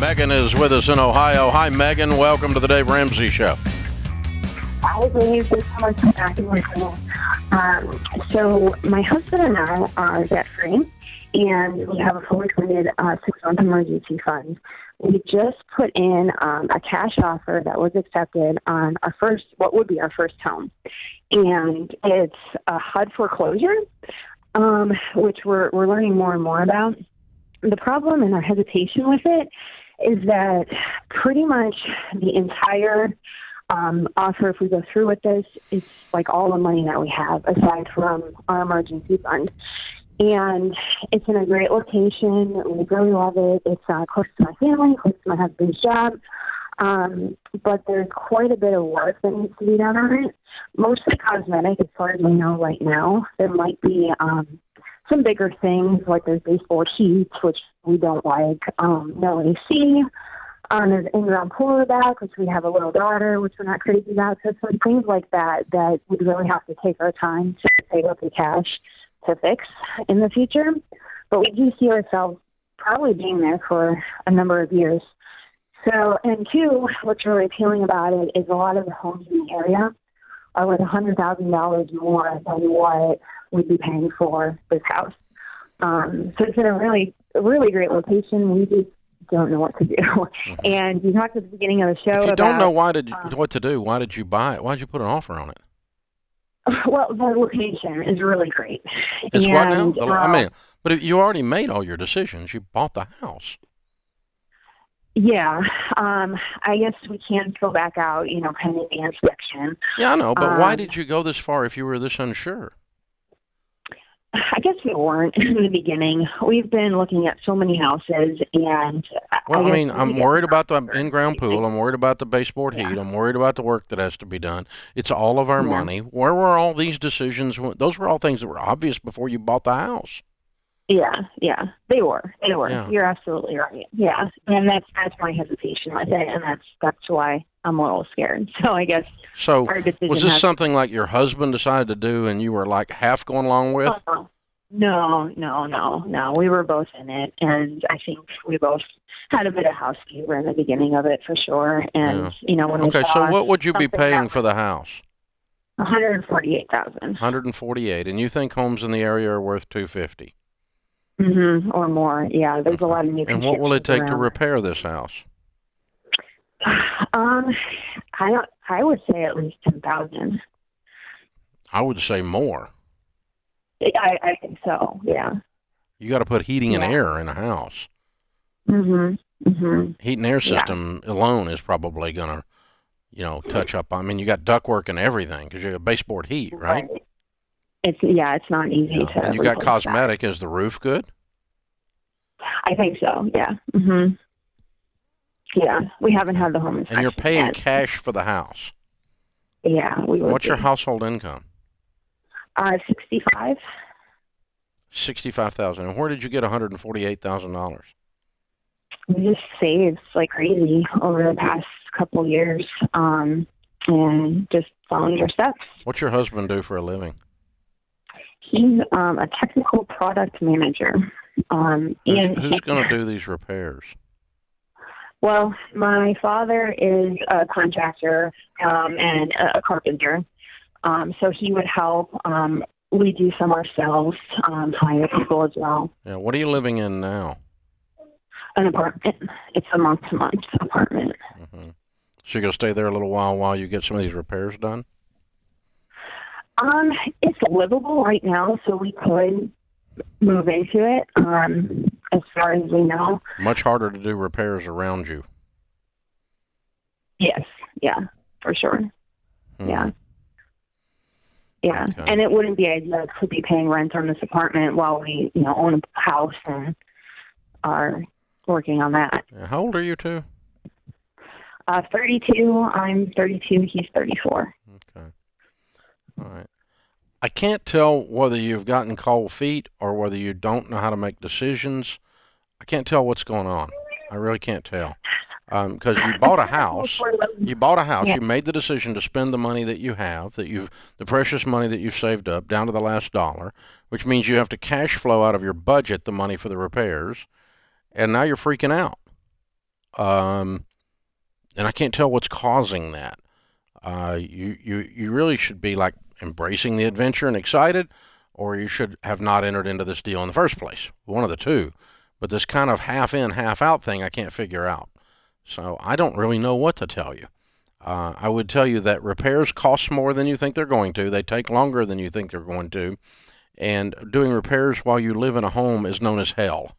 Megan is with us in Ohio. Hi, Megan. Welcome to the Dave Ramsey Show. Thanks so much for asking my call. Um, so, my husband and I are debt free, and we have a fully funded uh, six month emergency fund. We just put in um, a cash offer that was accepted on our first, what would be our first home. And it's a HUD foreclosure, um, which we're, we're learning more and more about. The problem and our hesitation with it is that pretty much the entire um, offer, if we go through with this, it's like all the money that we have aside from our emergency fund. And it's in a great location. We really love it. It's uh, close to my family, close to my husband's job. Um, but there's quite a bit of work that needs to be done on it. Mostly cosmetic, as far as we know right now. There might be um, some bigger things like there's baseboard heat, which we don't like. Um, no AC. Um, there's in-ground pool back, which we have a little daughter, which we're not crazy about. So some things like that that we really have to take our time to save up the cash to fix in the future. But we do see ourselves probably being there for a number of years. So, and two, what's really appealing about it is a lot of the homes in the area are worth $100,000 more than what we'd be paying for this house. Um, so it's in a really, really great location. We just don't know what to do. Mm-hmm. And you talked at the beginning of the show. If you about, don't know why did you, um, what to do, why did you buy it? Why did you put an offer on it? Well, the location is really great. It's and, what now? The- I uh, mean, but you already made all your decisions. You bought the house. yeah. Um, I guess we can go back out, you know, kind of the inspection. Yeah, I know, but why Um, did you go this far if you were this unsure? I guess we weren't in the beginning. We've been looking at so many houses, and Well, I, guess mean, I'm worried about the in-ground pool. I'm worried about the baseboard Yeah. heat. I'm worried about the work that has to be done. It's all of our Yeah. money. Where were all these decisions? when- Those were all things that were obvious before you bought the house. Yeah, yeah, they were. They were. Yeah. You're absolutely right. Yeah, and that's that's my hesitation with it, and that's that's why I'm a little scared. So I guess So, was this has something like your husband decided to do, and you were like half going along with? Oh, no, no, no, no. We were both in it, and I think we both had a bit of house fever in the beginning of it for sure. And Yeah. you know, when Okay, so what would you be paying for the house? One hundred forty-eight thousand, 148, and you think homes in the area are worth 250. Mm-hmm, or more. Yeah, there's a lot of new. And what will it take construction to repair this house? Um, I don't. I would say at least ten thousand. I would say more. I I think so. Yeah. You got to put heating and air in a house. Mhm. Mhm. Heat and air Yeah. system alone is probably going to, you know, touch up. I mean, you got ductwork and everything because you got baseboard heat, right? It's yeah. It's not easy Yeah. to. And you got cosmetic. Is the roof good? I think so. Yeah. Mm-hmm. Yeah. We haven't had the home inspection. And you're paying yet. cash for the house. Yeah. We would What's your household income? Uh, sixty-five. Sixty-five thousand. And where did you get one hundred and forty-eight thousand dollars? We just saved like crazy over the past couple years, um, and just following your steps. What's your husband do for a living? He's um, a technical product manager. Um, Who's, and who's going to do these repairs? Well, my father is a contractor um, and a, a carpenter, um, so he would help. Um, we do some ourselves, um, hire people as well. Yeah. What are you living in now? An apartment. It's a month-to-month apartment. Mm-hmm. So you're going to stay there a little while while you get some of these repairs done? Um, it's livable right now, so we could move into it. Um, as far as we know, Much harder to do repairs around you. yes, yeah, for sure. Hmm. Yeah. Yeah, Okay. and it wouldn't be ideal to be paying rent on this apartment while we, you know, own a house and are working on that. How old are you two? Uh, 32, I'm 32, he's 34. Okay. All right. I can't tell whether you've gotten cold feet or whether you don't know how to make decisions. I can't tell what's going on. I really can't tell. Because you bought a house. You bought a house. Yeah. You made the decision to spend the money that you have, that you've the precious money that you've saved up down to the last dollar, which means you have to cash flow out of your budget the money for the repairs, and now you're freaking out. Um, and I can't tell what's causing that. Uh, you, you, you really should be like embracing the adventure and excited, or you should have not entered into this deal in the first place. One of the two. But this kind of half in, half out thing, I can't figure out. So I don't really know what to tell you. Uh, I would tell you that repairs cost more than you think they're going to. They take longer than you think they're going to. And doing repairs while you live in a home is known as hell.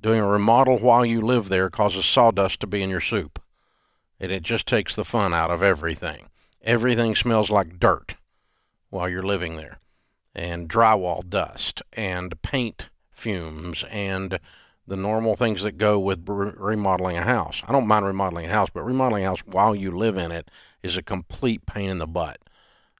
Doing a remodel while you live there causes sawdust to be in your soup. And it just takes the fun out of everything. Everything smells like dirt while you're living there, and drywall dust, and paint fumes, and the normal things that go with remodeling a house. I don't mind remodeling a house, but remodeling a house while you live in it is a complete pain in the butt.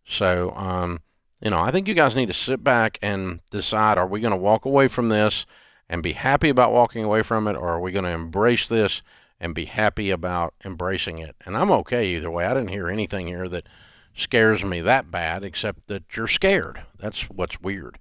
So, um, you know, I think you guys need to sit back and decide are we going to walk away from this and be happy about walking away from it, or are we going to embrace this and be happy about embracing it? And I'm okay either way. I didn't hear anything here that scares me that bad, except that you're scared. That's what's weird.